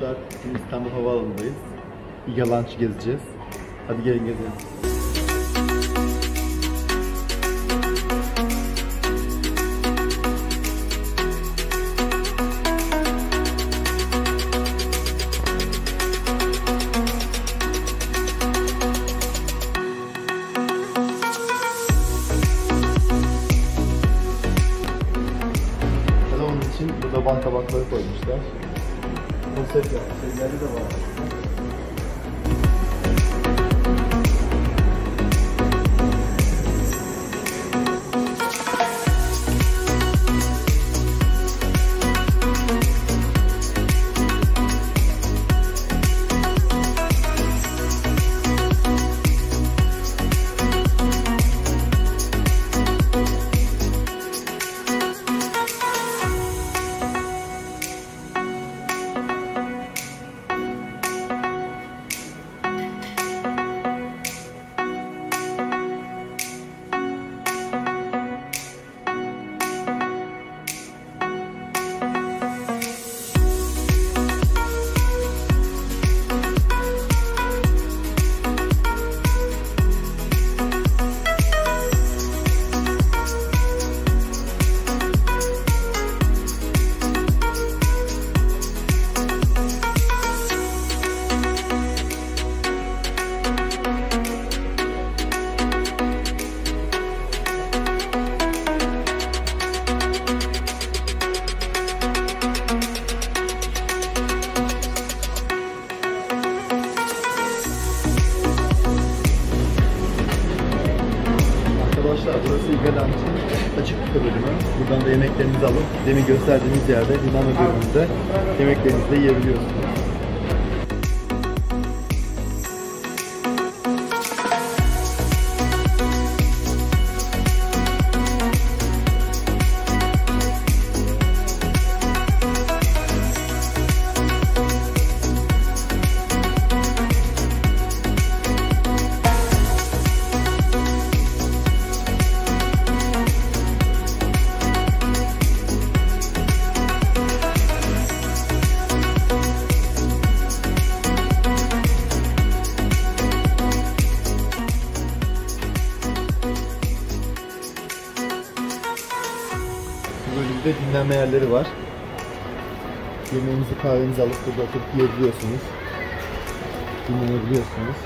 Arkadaşlar. Şimdi İstanbul Havaalanı'ndayız. Yalancı gezeceğiz. Hadi gelin gezelim. İçin burada banka bakları koymuşlar. Konsept yapmış. Şeyleri de var. İçin açık büfe bölümü. Buradan da yemeklerinizi alıp demin gösterdiğimiz yerde dinlenme bölümünde yemeklerinizi de yiyebiliyorsunuz. Bölümde dinlenme yerleri var. Yemeğinizi kahvenizi alıp burada oturup yiyebiliyorsunuz. Dinlenebiliyorsunuz.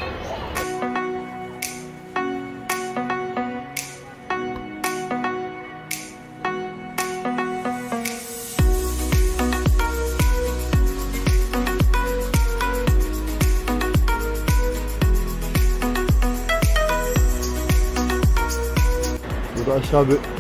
Burada aşağı bö-